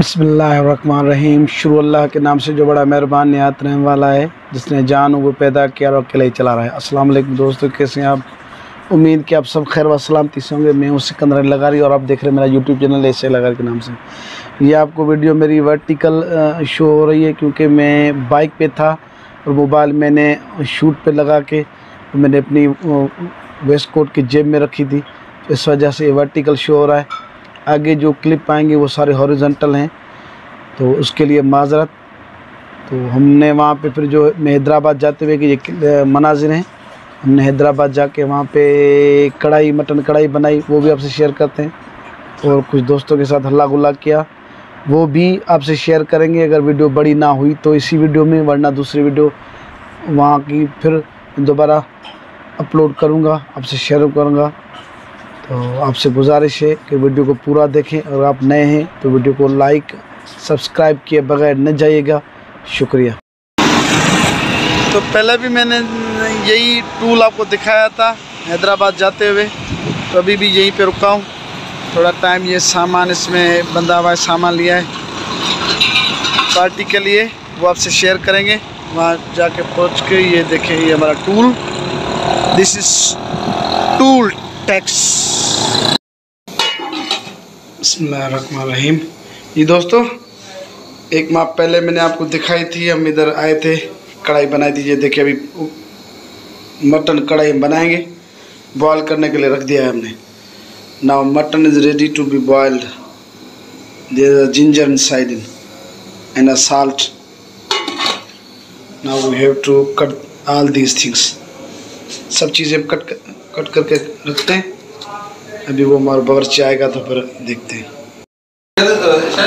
बसमीम शुरू अल्लाह के नाम से जो बड़ा मेहरबान निहात रहने वाला है, जिसने जान वो पैदा किया और अकेले चला रहा है। अस्सलाम वालेकुम दोस्तों, कैसे हैं आप? उम्मीद कि आप सब खैर व सलामती से होंगे। मैं हूँ लगा रही और आप देख रहे हैं मेरा यूट्यूब चैनल ऐसे लगा के नाम से। ये आपको वीडियो मेरी वर्टिकल शो हो रही है, क्योंकि मैं बाइक पर था और मोबाइल मैंने शूट पर लगा के मैंने अपनी वेस्ट कोट की जेब में रखी थी। इस वजह से ये वर्टिकल शो हो रहा है। आगे जो क्लिप आएँगे वो सारे हॉरिजेंटल हैं। तो उसके लिए माजरत। तो हमने वहाँ पे फिर जो हैदराबाद जाते हुए कि ये मनाजिर हैं। हमने हैदराबाद जाके वहाँ पे कढ़ाई, मटन कढ़ाई बनाई, वो भी आपसे शेयर करते हैं। और कुछ दोस्तों के साथ हल्ला गुल्ला किया। वो भी आपसे शेयर करेंगे। अगर वीडियो बड़ी ना हुई तो इसी वीडियो में, वरना दूसरी वीडियो वहाँ की फिर दोबारा अपलोड करूँगा, आपसे शेयर करूँगा। तो आपसे गुजारिश है कि वीडियो को पूरा देखें। और आप नए हैं तो वीडियो को लाइक, सब्सक्राइब किए बगैर न जाइएगा। शुक्रिया। तो पहले भी मैंने यही टूल आपको दिखाया था, हैदराबाद जाते हुए। तो अभी भी यहीं पे रुका हूँ। थोड़ा टाइम ये सामान इसमें बंदा हुआ सामान लिया है। पार्टी के लिए वो आपसे शेयर करेंगे। वहाँ जाके पहुँच के ये देखें, ये हमारा toll this is toll tax. बसमीम जी दोस्तों, एक माह पहले मैंने आपको दिखाई थी, हम इधर आए थे, कढ़ाई बनाई दीजिए। देखिए, अभी मटन कढ़ाई बनाएँगे। बॉयल करने के लिए रख दिया है हमने। Now mutton is ready to be boiled there ginger inside in and a salt now we have to cut all these things सब चीज़ें कट कट करके रखते हैं। अभी वो हमारा बगरची आएगा तो फिर देखते हैं।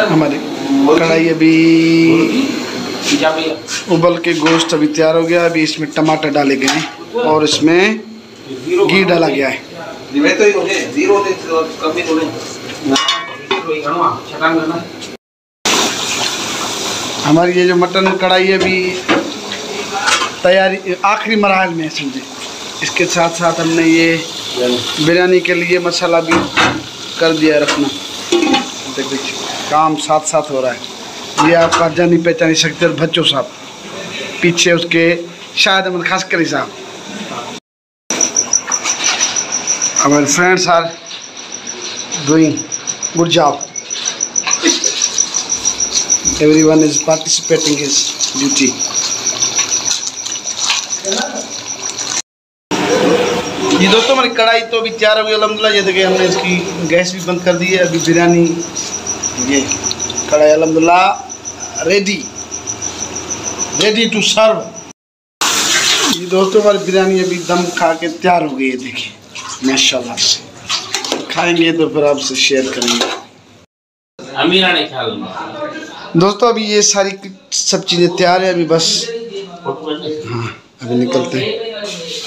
हमारी कढ़ाई अभी उबल के गोश्त अभी तैयार हो गया। अभी इसमें टमाटर डाले गए हैं और इसमें घी डाला गया है। हमारी ये जो मटन कढ़ाई अभी तैयारी, आखिरी मरहल में है समझे। इसके साथ साथ हमने ये बिरयानी के लिए मसाला भी कर दिया रखना। काम साथ साथ हो रहा है। ये आपका जानी पहचानी सकते बच्चों साहब। पीछे उसके शायद अहमद खास करी साहब। हमारे friends are doing good job everyone is participating his duty. ये दोस्तों हमारी कढ़ाई तो अभी तैयार हो गई अलहमदिल्ला ये देखिए हमने इसकी गैस भी बंद कर दी है। अभी बिरयानी ये कढ़ाई अलहमदिल्ला रेडी रेडी टू सर्व ये दोस्तों हमारी बिरयानी अभी दम खा के तैयार हो गई है देखिए। माशाल्लाह से। खाएँगे तो फिर आपसे शेयर करेंगे। दोस्तों अभी ये सारी सब चीज़ें तैयार है अभी बस। हाँ अभी निकलते हैं।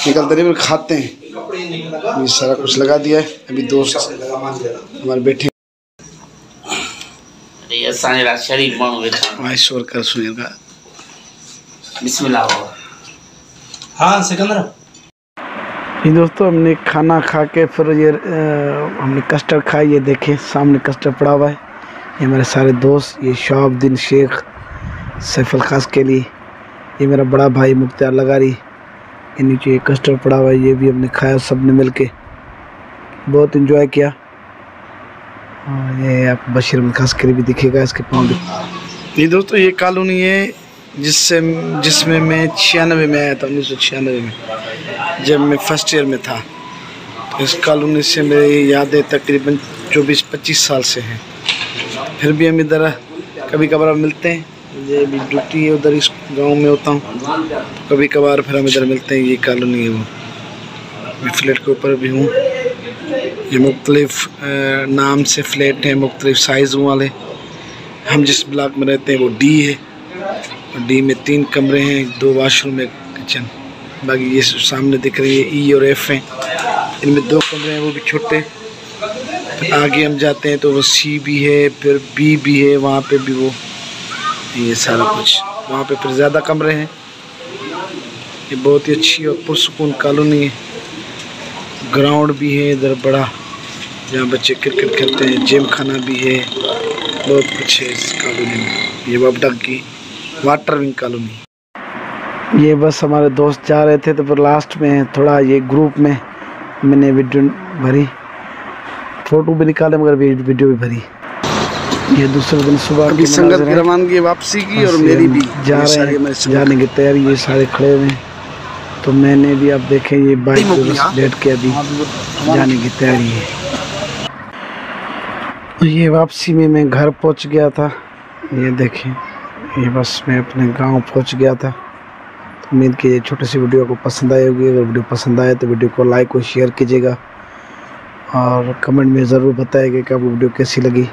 निकलते नहीं फिर खाते हैं। ये सारा कुछ लगा दिया है। अभी दोस्त हमारे बैठे शोर कर सुनेगा हाँ सिकंदर। ये दोस्तों हमने खाना खा के फिर ये आ, हमने कस्टर्ड खाई ये देखे सामने कस्टर्ड पड़ा हुआ है। ये मेरे सारे दोस्त ये शाहबुद्दीन शेख सैफल खास के लिए। ये मेरा बड़ा भाई मुख्तार लगारी। नीचे एक कस्टर्ड पड़ा हुआ है, ये भी हमने खाया सबने मिल के बहुत इन्जॉय किया। और ये आप बशीर खास के भी दिखेगा इसके पाँव ये दोस्तों, ये कॉलोनी है, जिससे, जिसमें मैं छियानवे में आया था, उन्नीस सौ छियानवे में, जब मैं फ़र्स्ट ईयर में था। तो इस कॉलोनी से मेरी यादें तकरीबन चौबीस पच्चीस साल से हैं। फिर भी हम इधर कभी कभार मिलते हैं। ये भी ड्यूटी है, उधर इस गाँव में होता हूँ। कभी कभार फिर हम इधर मिलते हैं, ये कॉलोनी है वो। मैं फ्लैट के ऊपर भी हूँ। ये मुख्तलिफ़ नाम से फ्लैट हैं, मुख्तलिफ़ साइज़ वाले। हम जिस ब्लॉक में रहते हैं, वो डी है। और डी में तीन कमरे हैं, दो वाशरूम एक किचन बाकी ये सामने दिख रही है ई और एफ़ हैं। इनमें दो कमरे हैं, वो भी छोटे। आगे हम जाते हैं तो वो सी भी है, फिर बी भी है, वहाँ पे भी वो। ये सारा कुछ। वहाँ पे फिर ज़्यादा कमरे हैं। ये बहुत ही अच्छी और पुरसकून कॉलोनी है। ग्राउंड भी है इधर बड़ा, जहाँ बच्चे क्रिकेट खेलते हैं। जिम खाना भी है। बहुत कुछ है इस कॉलोनी में। ये बाबडक की वाटर विंग कॉलोनी। ये बस हमारे दोस्त जा रहे थे तो फिर लास्ट में थोड़ा ये ग्रुप में मैंने वीडियो भरी। फ़ोटो भी निकाले, मगर वीडियो भी भरी। ये दूसरे दिन सुबह अभी की संगत की रवानगी वापसी की और मेरी भी। जा रहे हैं जाने की तैयारी ये सारे खड़े हुए हैं। तो मैंने भी आप देखें ये बाइक हाँ। बैठ के अभी जाने की तैयारी है। ये वापसी में मैं घर पहुँच गया था। ये देखें ये बस मैं अपने गाँव पहुँच गया था। तो उम्मीद कीजिए ये छोटी सी वीडियो को पसंद आई होगी। अगर वीडियो पसंद आए तो वीडियो को लाइक और शेयर कीजिएगा। और कमेंट में ज़रूर बताइएगा कि आपको वीडियो कैसी लगी।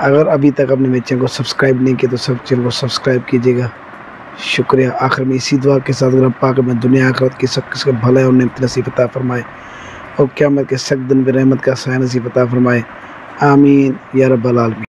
अगर अभी तक अपने मेरे चैनल को सब्सक्राइब नहीं किया तो सब चैनल को सब्सक्राइब कीजिएगा। शुक्रिया। आखिर में इसी दुआ के साथ अगर पाकर मैं दुनिया आखरत की सब किसके भला और नेमत नसीब अता फरमाए, और क़यामत के सख्त दिन में रहमत का साया नसीब अता फरमाए। आमीन। या रब्बल आलमीन।